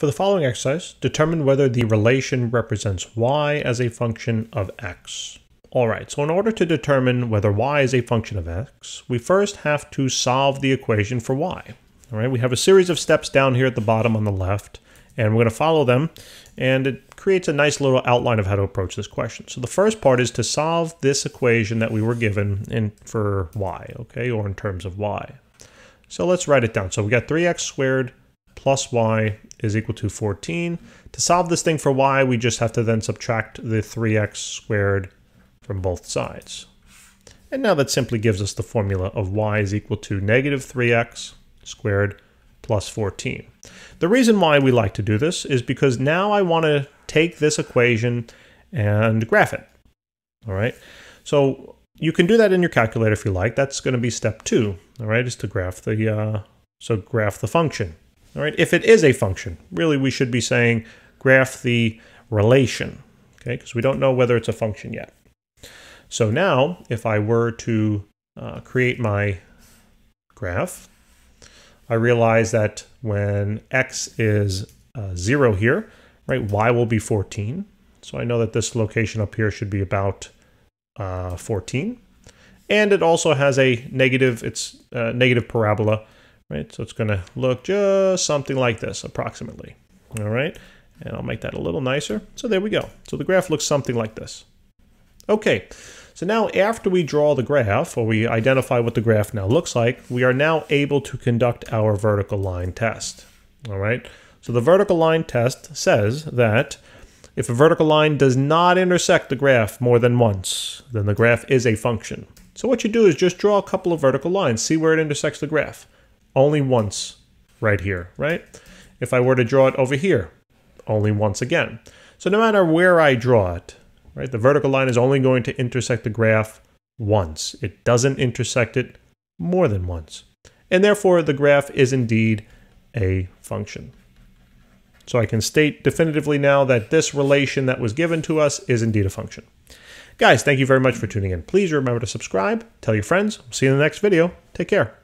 For the following exercise, determine whether the relation represents y as a function of x. Alright, so in order to determine whether y is a function of x, we first have to solve the equation for y. Alright, we have a series of steps down here at the bottom on the left, and we're going to follow them, and it creates a nice little outline of how to approach this question. So the first part is to solve this equation that we were given in for y, okay, or in terms of y. So let's write it down. So we got 3x squared plus y is equal to 14. To solve this thing for y, we just have to then subtract the 3x squared from both sides. And now that simply gives us the formula of y is equal to negative 3x squared plus 14. The reason why we like to do this is because now I want to take this equation and graph it. All right. So you can do that in your calculator if you like. That's going to be step two. All right, is to graph the uh, so graph the function. All right, if it is a function, really we should be saying graph the relation. Okay, because we don't know whether it's a function yet. So now, if I were to uh, create my graph, I realize that when x is uh, 0 here, right, y will be 14. So I know that this location up here should be about uh, 14. And it also has a negative, it's a negative parabola, right? So it's going to look just something like this, approximately. All right, and I'll make that a little nicer. So there we go. So the graph looks something like this. Okay, so now after we draw the graph, or we identify what the graph now looks like, we are now able to conduct our vertical line test. All right, so the vertical line test says that if a vertical line does not intersect the graph more than once, then the graph is a function. So what you do is just draw a couple of vertical lines, see where it intersects the graph. Only once right here, right? If I were to draw it over here, only once again. So no matter where I draw it, right? The vertical line is only going to intersect the graph once. It doesn't intersect it more than once. And therefore, the graph is indeed a function. So I can state definitively now that this relation that was given to us is indeed a function. Guys, thank you very much for tuning in. Please remember to subscribe, tell your friends. See you in the next video. Take care.